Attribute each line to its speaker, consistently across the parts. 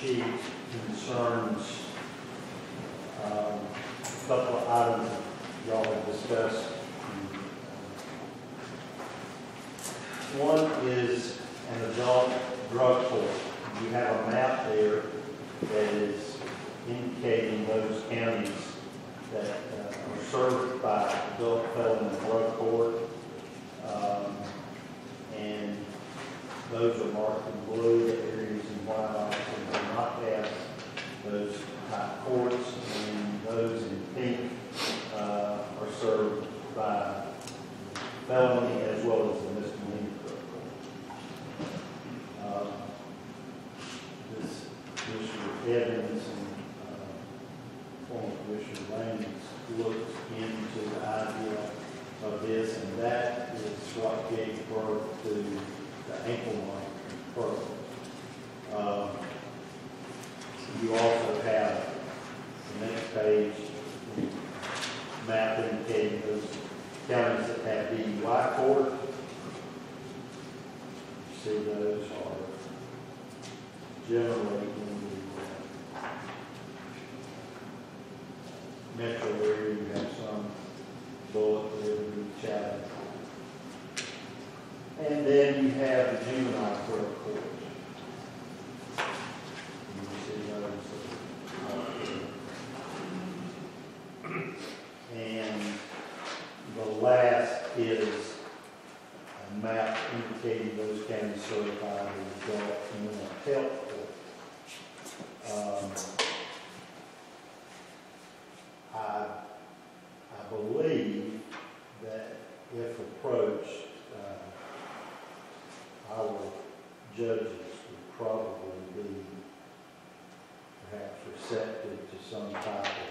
Speaker 1: sheet concerns um, a couple of items y'all have discussed. One is an adult drug court. You have a map there that is indicating those counties that uh, are served by adult felon drug court. Um, And those are marked in blue, the areas in white, obviously do not have those type courts. And those in pink uh, are served by felony as well as the misdemeanor drug court. Um, This Commissioner Evans and uh, former Commissioner Raines looked into the idea of this, and that is what gave birth to the ankle monitor program. Um, You also have the next page, map indicating those counties that have DUI court. You see those are generally in the uh, metro area, you have some Bulloch, Liberty, Chatham. And then you have the juvenile court court. You see those. uh, And the last is a map indicating those counties certified as adult mental health. Um, I, I believe that if approached, uh, our judges would probably be perhaps receptive to some type of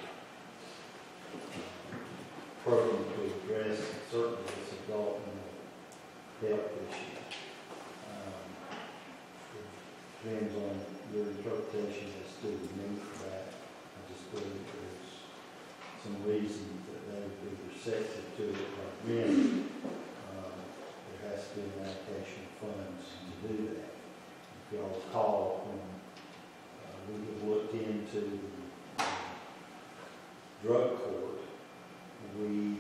Speaker 1: program address certainly this adult mental health issue. Um, it Depends on your interpretation as to the need for that. I just believe there's some reasons that they would be receptive to it, but then, uh, there has to be an allocation of funds to do that. If y'all recall, when, uh, we had looked into the drug court, we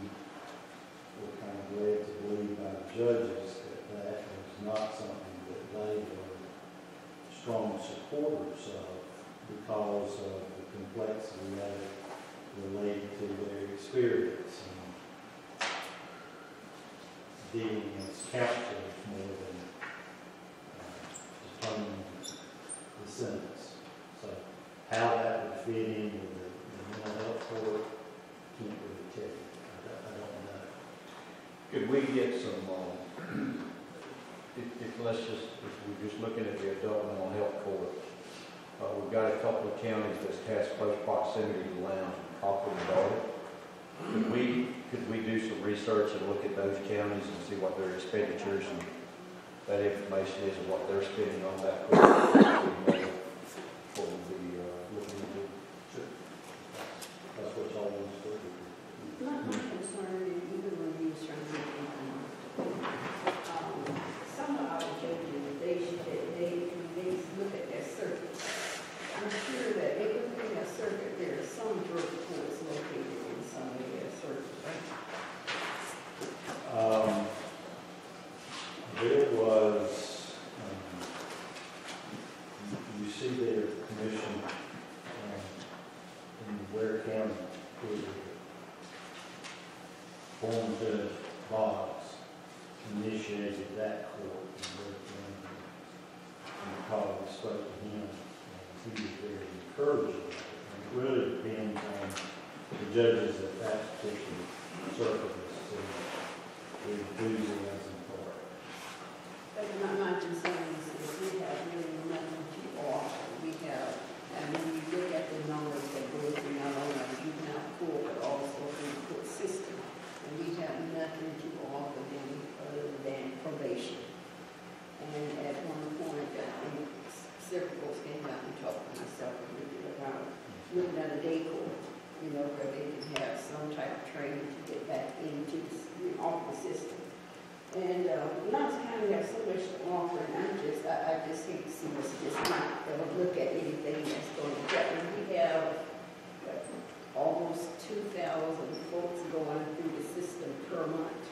Speaker 1: were kind of led to believe by the judges that that was not something that they were strong supporters of because of the complexity of it related to their experience and dealing as counselors more than uh, the sentence. So how that would fit in with the, the mental health court, can't really tell you. I don't, I don't know.
Speaker 2: Could we get some, uh, if, if, let's just, if we're just looking at the adult mental health court, uh, we've got a couple of counties that's has close proximity to Lowndes and Crawford and Darwin. Could we, could we do some research and look at those counties and see what their expenditures and that information is and what they're spending on that court? What would be, uh, looking into?
Speaker 1: That's what y'all want to do.
Speaker 3: My my concern is even when you was trying to get people, um, some of our judges, they should, they, they look at their circuit. I'm sure that everything a circuit, there are some drug courts located in some of their circuits, right?
Speaker 1: Um, there was, um, you- you see their commission, um, in Ware County, who former Judge initiated that court in Ware County. And called, and spoke to him, and he was very encouraging. And it really depends on the judges at that particular circuit as to enthusiasm for it.
Speaker 3: But my, my concern is that we have really nothing to offer. We have, and when you look at the numbers that go through not only our juvenile court, but also through the court system, and we have nothing to offer them other than probation. And at one point, I think several folks came out and talked to myself a little bit about looking at a day court, you know, where they can have some type of training to get back into the, s- off the system. And, uh, Knox County has so much to offer, and I just, I, I just hate to see us just not go don't look at anything that's going to happen. We have what, almost two thousand folks going through the system per month.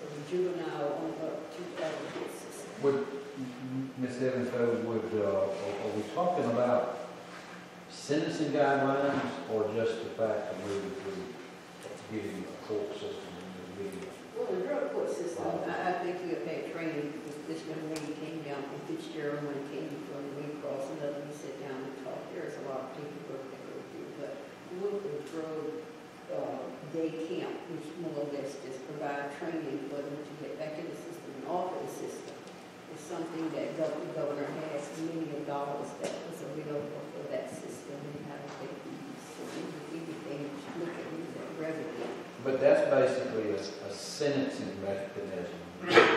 Speaker 3: So the juvenile on up two thousand hit system.
Speaker 2: Would, Ms. Evans, though, would, uh, are we talking about sentencing guidelines or just the fact of moving through getting a court system?
Speaker 3: Well, the drug court system, I, I think we have had training, because this young lady down from Fitzgerald when it came from the Red Cross, and let me sit down and talk, there's a lot of paperwork that go through, but with the drug, uh, day camp, which more or less just provide training for them to get back in the system and off of the system, is something that the governor has million dollars that was available for that system, and I don't think anything, look at that revenue.
Speaker 2: But that's basically a, a sentencing mechanism.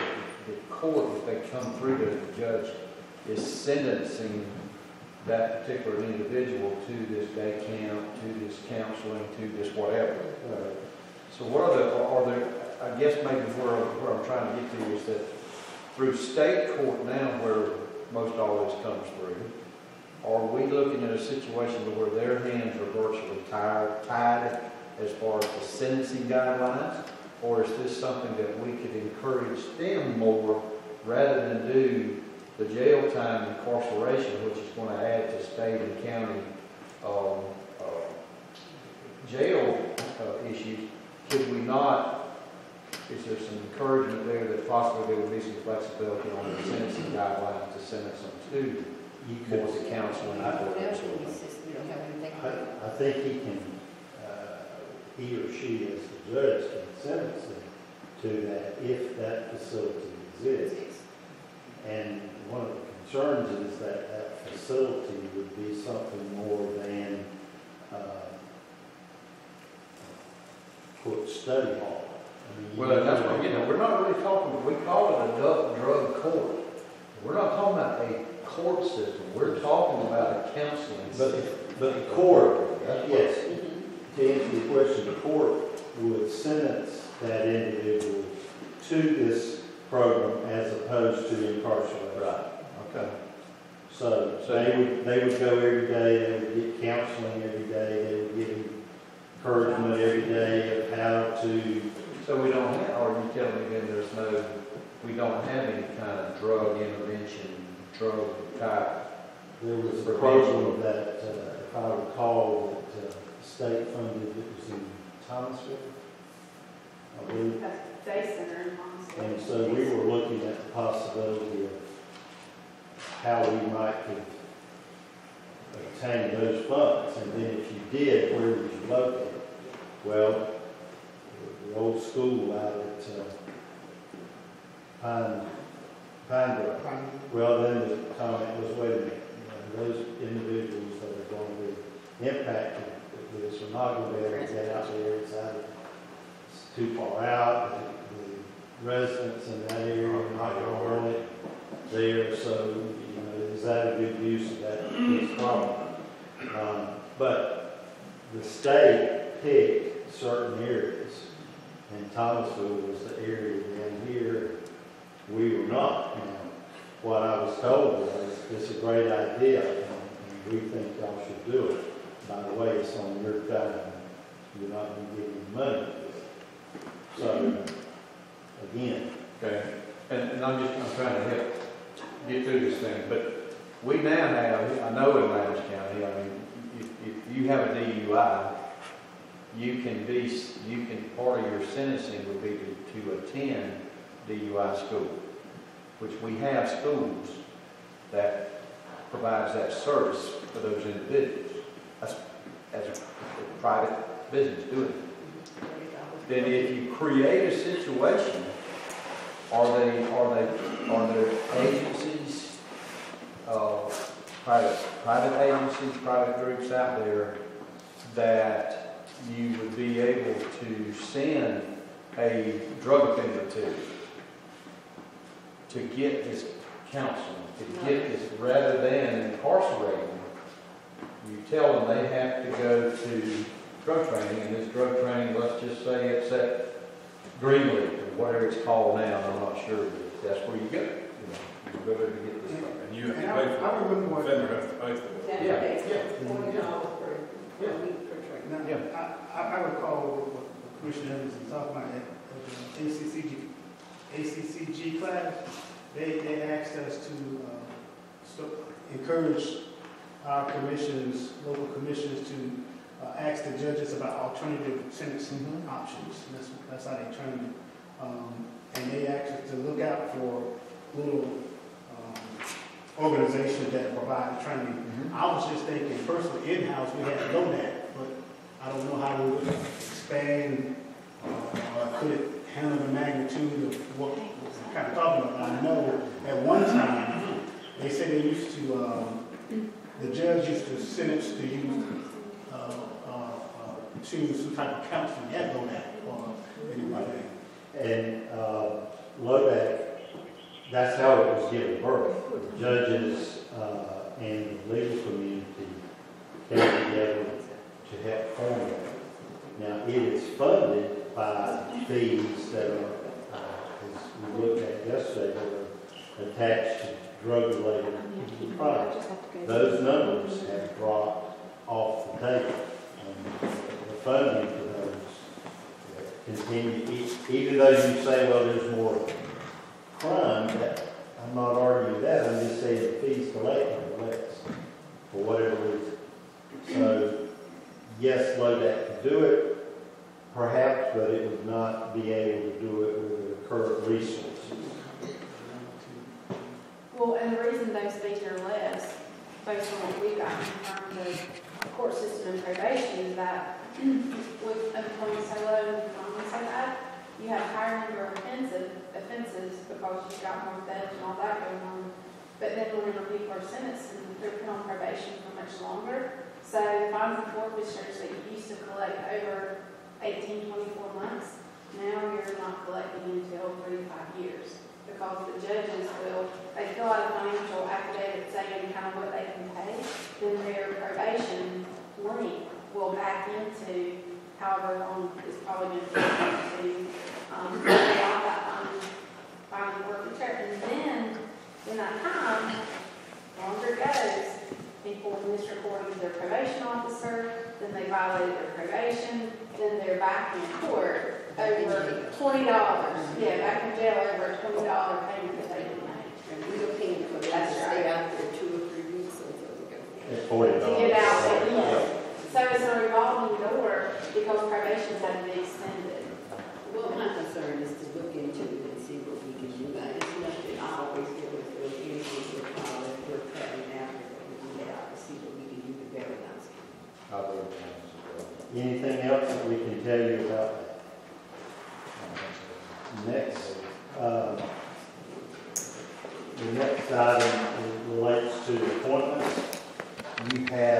Speaker 2: The court, if they come through to the judge, is sentencing that particular individual to this day camp, to this counseling, to this whatever. So what are the, are there, I guess maybe where, where I'm trying to get to is that through state court now where most all this comes through, are we looking at a situation where their hands are virtually tied, tied as far as the sentencing guidelines? Or is this something that we could encourage them more rather than do the jail time incarceration, which is going to add to state and county, um, uh, jail, uh, issues? Could we not, is there some encouragement there that possibly there would be some flexibility on the sentencing guidelines to sentence them to
Speaker 1: You
Speaker 2: more
Speaker 1: could,
Speaker 2: to counseling?
Speaker 3: I
Speaker 2: and
Speaker 3: don't have
Speaker 2: sort of
Speaker 3: any
Speaker 2: thing?
Speaker 3: system, you don't have anything like that.
Speaker 1: I, I think he can, he or she as the judge can sentence them to that if that facility exists. And one of the concerns is that that facility would be something more than, uh, quote, study hall. I mean, you
Speaker 2: Well, that's what you
Speaker 1: know-
Speaker 2: I'm getting at. We're not really talking, we call it a drug, drug court. We're not talking about a court system. We're talking about a counseling
Speaker 1: But,
Speaker 2: system.
Speaker 1: but the court,
Speaker 2: That's
Speaker 1: yes. To answer your question, the court would sentence that individual to this program as opposed to incarceration.
Speaker 2: Right, okay.
Speaker 1: So so they would, they would go every day, they would get counseling every day, they would get encouragement every day of how to,
Speaker 2: So we don't have, or you telling me then there's no, we don't have any kind of drug intervention, drug type?
Speaker 1: there was a program that, uh, if I recall, state funded, it was in Thomasville, I believe.
Speaker 4: Day center in Mossville.
Speaker 1: And so we were looking at the possibility of how we might could obtain those funds. And then if you did, where would you locate? it? Well, the old school out at uh, Pine, Pine Grove. Well, then the comment was, wait a minute, you know, those individuals that are going to be impacted are not going to be able to get out there, it's out, it's too far out, the the residents in that area are not to want it there, so, you know, is that a good use of that property? Um, But the state picked certain areas, and Thomasville was the area down here, we were not. Now, what I was told was, it's a great idea, and and we think y'all should do it. By the way, it's on your time, you're not gonna give any money. So, again,
Speaker 2: Okay, and, and I'm just, I'm trying to help get through this thing, but we now have, I know in Lowndes County, I mean, if, if you have a DUI, you can be, you can, part of your sentencing would be to, to attend DUI school, which we have schools that provides that service for those individuals. That's, as a private business doing it. then if you create a situation, are they, are they, are there agencies, uh, private, private agencies, private groups out there that you would be able to send a drug offender to, to get this counseling, to get this, rather than incarcerating? You tell them they have to go to drug training, and this drug training, let's just say it's at Greenleaf, or whatever it's called now, I'm not sure, but that's where you go. You know, You go there to get this stuff.
Speaker 5: And you, have
Speaker 4: And I
Speaker 5: for
Speaker 6: I
Speaker 5: it.
Speaker 6: remember what,
Speaker 5: Offender has to pay for it.
Speaker 3: That
Speaker 2: Yeah,
Speaker 3: pays
Speaker 2: yeah.
Speaker 3: forty dollars per, per
Speaker 6: Yeah.
Speaker 3: week per training.
Speaker 6: now,
Speaker 2: Yeah.
Speaker 6: I, I I recall what what Commissioner Henderson talked about at, at the ACCG, ACCG class. They, they asked us to, uh, so, encourage our commissions, local commissions to, uh, ask the judges about alternative sentencing options. That's, that's how they termed it. Um, and they asked us to look out for little, um, organizations that provide training I was just thinking, personally, in-house, we had to know that, but I don't know how we would expand, uh, or could it handle the magnitude of what we're kind of talking about. I know at one time, they said they used to, um, the judge used to sentence to use, uh, uh, uh, some type of counseling at LoDAC or anybody.
Speaker 1: And, uh, LoDAC, that's how it was given birth. Judges, uh, and the legal community came together to help form it. Now, it is funded by fees that are, uh, as we looked at yesterday, attached to drug-related products. Those numbers have dropped off the table. And the funding for those continue, even though you say, well, there's more crime, that, I'm not arguing that, I'm just saying the fees collected are less, for whatever reason. So, yes, LoDAC could do it, perhaps, but it would not be able to do it with the current resources.
Speaker 4: Well, the those fees are less, based on what we've got terms of court system and probation, that with employees so low and economy so bad, you have higher number of offensive, offenses because you've got more theft and all that going on. But then whenever people are sentenced and they're put on probation for much longer, so fines and forfeitures that you used to collect over 18, 24 months, now you're not collecting until three to five years because the judges will, they fill out a financial affidavit saying kind of what they can pay, then their probation link will back into however long it's probably going to take to, um, pay out that fine, fine forfeiture. And then, in that time, longer goes, people miss reporting their probation officer, then they violated their probation, then they're back in court over twenty dollars. Yeah, back in jail over a twenty dollar payment that they didn't make.
Speaker 3: And we are paying for them to stay out there two or three weeks until we go.
Speaker 1: At forty
Speaker 4: To get out at the end. So it's a revolving door because